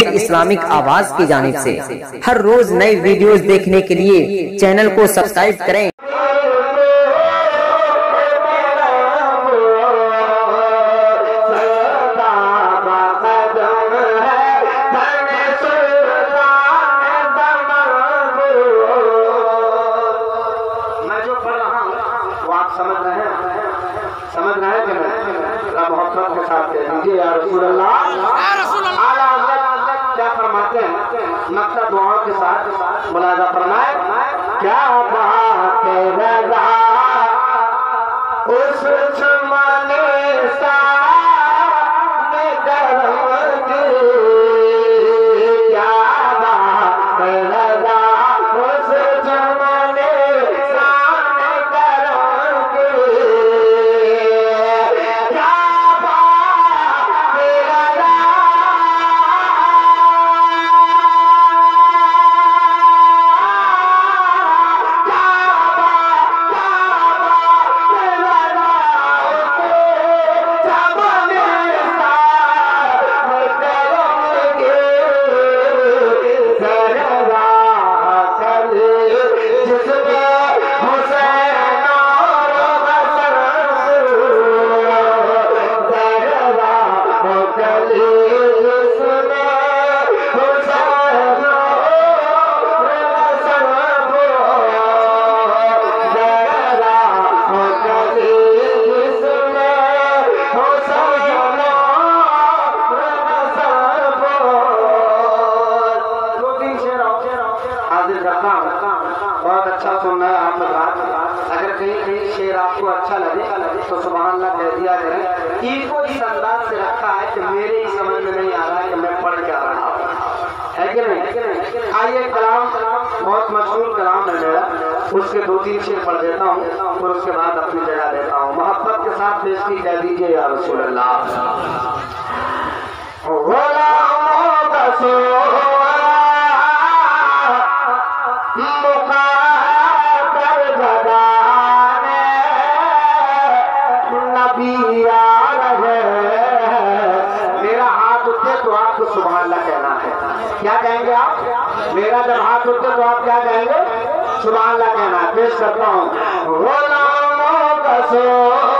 تمیر Islamic آواز کی جانب سے ہر روز نئے ویڈیوز دیکھنے کے لیے چینل کو سبسکرائب کریں۔ میں سمجھ رہے ہیں؟ سمجھ رہے ہیں کہ ذرا محبت کے ساتھ کہہ دیجیے یا رسول اللہ۔ اعلیٰ حضرت کیا فرماتے ہیں؟ مقصد دعاؤں کے ساتھ ملاحظہ فرمائے، کیا بات رضا؟ اس چمنے ساتھ اگر کہیں کہیں شعر آپ کو اچھا لگے تو سبحان اللہ کہہ دیا کریں عید کو اس انداز سے رکھا ہے کہ میرے ہی سمجھ میں نہیں آ رہا ہے کہ میں پڑھ کیا رہا ہوں۔ ہے کہ نہیں؟ آئیے کلام، بہت مشہور کلام ہے میرا۔ اس کے دو تین شعر پڑھ دیتا ہوں، پھر اس کے بعد اپنی جگہ دیتا ہوں۔ محبت کے ساتھ پیشگی کہہ دیجیے یا رسول اللہ۔ سبحان اللہ کہنا پیش کرتا ہوں غلاموں کا سو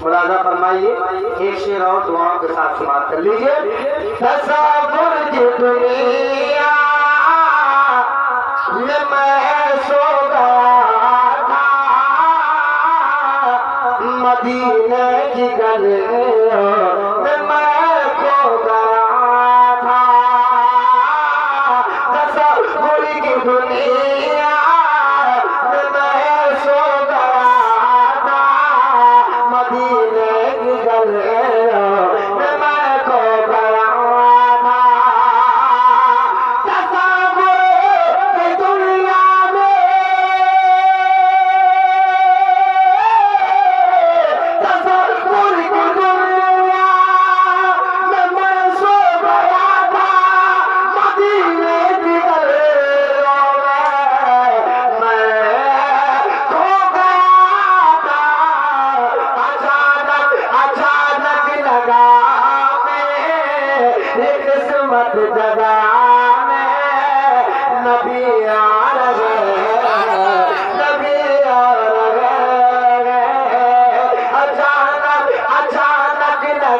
ملاحظہ فرمائیے، ایک شعر اور دعاؤں کے ساتھ سماعت کر لیجیے۔ تصور کی دنیا میں میں سو گیا تھا۔ مدینے کی گلیوں میں دنیا